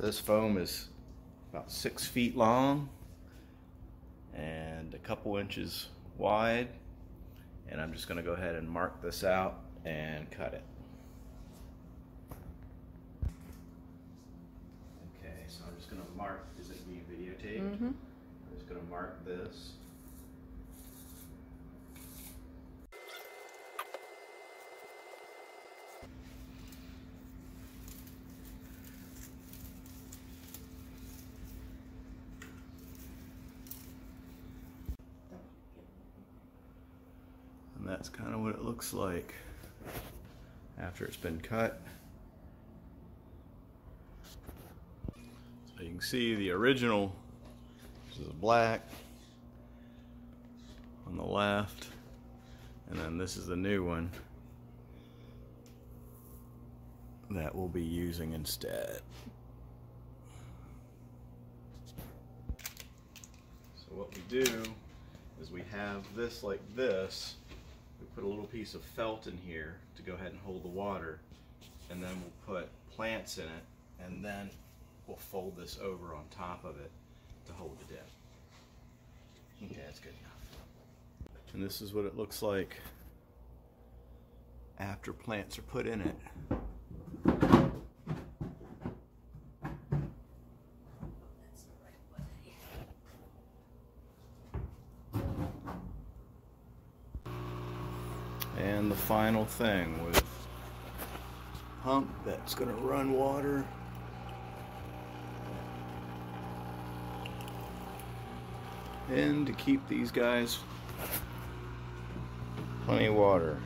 This foam is about six feet long and a couple inches wide. And I'm just gonna go ahead and mark this out and cut it. Okay, so I'm just gonna mark, is it being videotaped? Mm-hmm. I'm just gonna mark this. And that's kind of what it looks like after it's been cut. So you can see the original, this is black on the left, and then this is the new one that we'll be using instead. So what we do is we have this like this. We put a little piece of felt in here to go ahead and hold the water. And then we'll put plants in it. And then we'll fold this over on top of it to hold it in. Okay, that's good enough. And this is what it looks like after plants are put in it. And the final thing with pump that's going to run water. And to keep these guys plenty of water.